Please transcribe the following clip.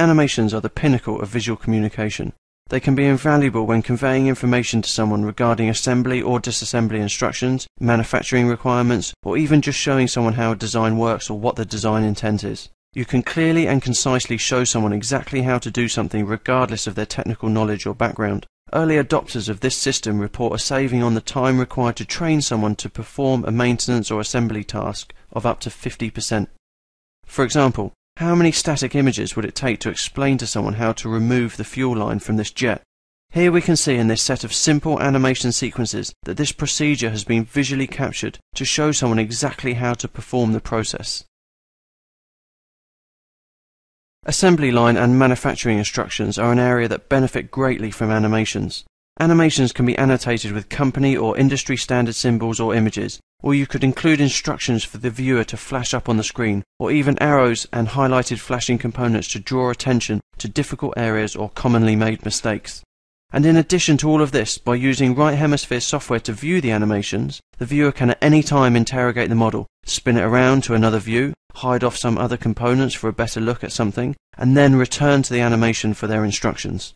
Animations are the pinnacle of visual communication. They can be invaluable when conveying information to someone regarding assembly or disassembly instructions, manufacturing requirements, or even just showing someone how a design works or what the design intent is. You can clearly and concisely show someone exactly how to do something regardless of their technical knowledge or background. Early adopters of this system report a saving on the time required to train someone to perform a maintenance or assembly task of up to 50%. For example, how many static images would it take to explain to someone how to remove the fuel line from this jet? Here we can see in this set of simple animation sequences that this procedure has been visually captured to show someone exactly how to perform the process. Assembly line and manufacturing instructions are an area that benefit greatly from animations. Animations can be annotated with company or industry standard symbols or images, or you could include instructions for the viewer to flash up on the screen, or even arrows and highlighted flashing components to draw attention to difficult areas or commonly made mistakes. And in addition to all of this, by using Right Hemisphere software to view the animations, the viewer can at any time interrogate the model, spin it around to another view, hide off some other components for a better look at something, and then return to the animation for their instructions.